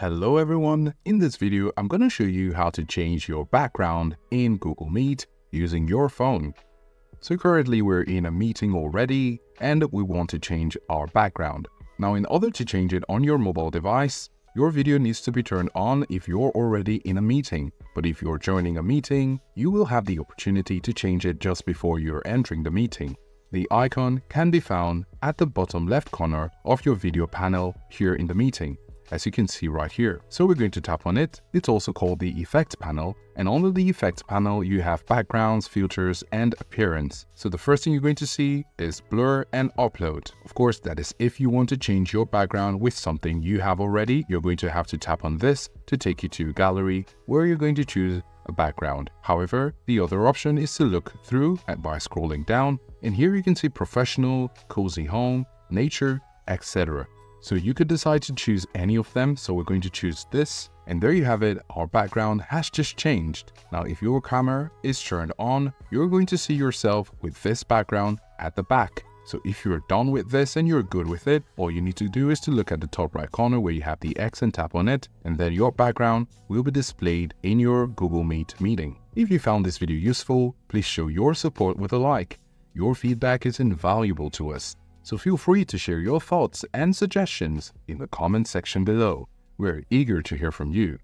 Hello everyone, in this video I'm going to show you how to change your background in Google Meet using your phone. So currently we're in a meeting already and we want to change our background. Now in order to change it on your mobile device, your video needs to be turned on if you're already in a meeting. But if you're joining a meeting, you will have the opportunity to change it just before you're entering the meeting. The icon can be found at the bottom left corner of your video panel here in the meeting as you can see right here. So we're going to tap on it. It's also called the effects panel and under the effects panel you have backgrounds, filters and appearance. So the first thing you're going to see is blur and upload. Of course that is if you want to change your background with something you have already, you're going to have to tap on this to take you to your gallery where you're going to choose a background. However, the other option is to look through and by scrolling down and here you can see professional, cozy home, nature, etc. So you could decide to choose any of them. So we're going to choose this. And there you have it, our background has just changed. Now if your camera is turned on, you're going to see yourself with this background at the back. So if you're done with this and you're good with it, all you need to do is to look at the top right corner where you have the X and tap on it, and then your background will be displayed in your Google Meet meeting. If you found this video useful, please show your support with a like. Your feedback is invaluable to us so feel free to share your thoughts and suggestions in the comment section below. We're eager to hear from you.